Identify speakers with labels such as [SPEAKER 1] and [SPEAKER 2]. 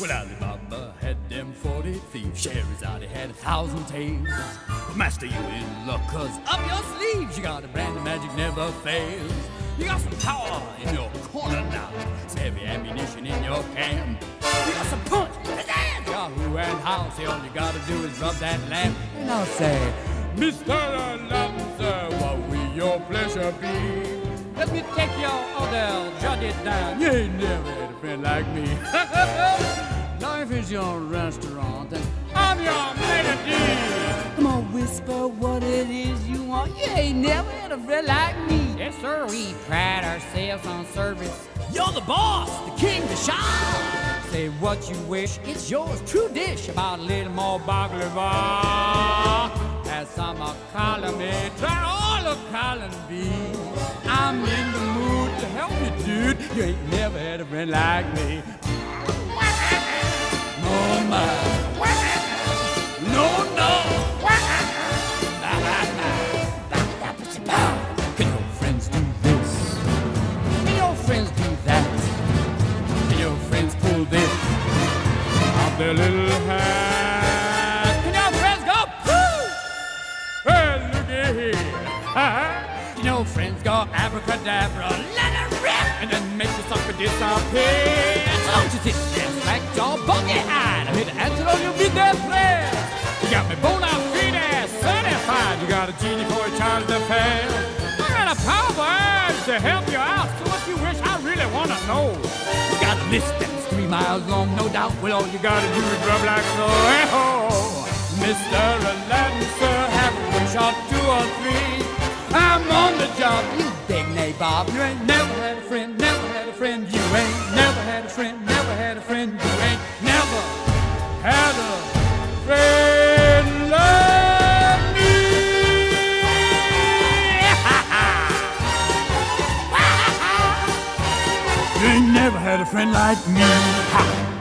[SPEAKER 1] thief. Scheherazade had them 40 thieves. Scheherazade had a thousand tales. But master, you in luck, cause up your sleeves you got a brand of magic never fails. You got some power in your corner now, some heavy ammunition in your camp. You got some punch, pizzazz, Yahoo and how. Say all you gotta do is rub that lamp, and I'll say, Mr. Sir, what will your pleasure be? Let me take your order, jot it down. You ain't never had a friend like me. Life is your restaurant, and I'm your maître d'. Come on, whisper what it is you want. You ain't never had a friend like me. Yes, sir, we pride ourselves on service. You're the boss, the king, the shah. Say what you wish, it's yours, true dish. About a little more baklava. As some are calling me, try all of calling me. I'm in the mood to help you, dude. You ain't never had a friend like me. No, no. Can your friends do this? Can your friends do that? Can your friends pull this off their little hat? Can your friends go poo? Hey, looky here. Can your friends go abracadabra, let rip, and then make the sucker disappear? Don't you think that's like your buggy eyed? I'm here to answer all your midday prayers. You got me bona fide certified. You got a genie for a chargé d'affaires. I got a power urge to help you out. So what you wish, I really want to know. You got a list that's three miles long, no doubt. Well, all you gotta do is rub like so. Hey ho, Mr. Aladdin, sir, have a wish or two or three. I'm on the job, you big nabob. You ain't never had a friend, never had a friend. You ain't never had a friend, never had a friend. You ain't never had a friend like me. You ain't never had a friend like me.